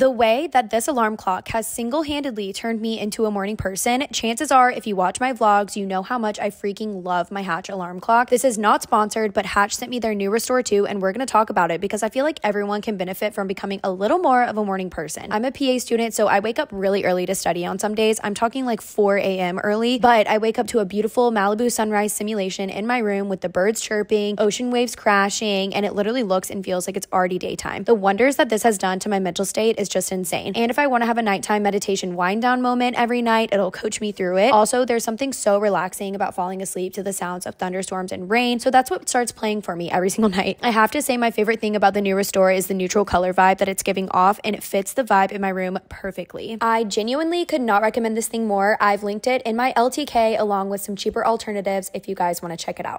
The way that this alarm clock has single handedly turned me into a morning person, chances are, if you watch my vlogs, you know how much I freaking love my Hatch alarm clock. This is not sponsored, but Hatch sent me their new Restore 2, and we're gonna talk about it because I feel like everyone can benefit from becoming a little more of a morning person. I'm a PA student, so I wake up really early to study on some days. I'm talking like 4 a.m. early, but I wake up to a beautiful Malibu sunrise simulation in my room with the birds chirping, ocean waves crashing, and it literally looks and feels like it's already daytime. The wonders that this has done to my mental state is just insane. And if I want to have a nighttime meditation wind down moment every night, it'll coach me through it. Also, there's something so relaxing about falling asleep to the sounds of thunderstorms and rain. So that's what starts playing for me every single night. I have to say, my favorite thing about the new Restore is the neutral color vibe that it's giving off, and it fits the vibe in my room perfectly. I genuinely could not recommend this thing more. I've linked it in my LTK along with some cheaper alternatives if you guys want to check it out.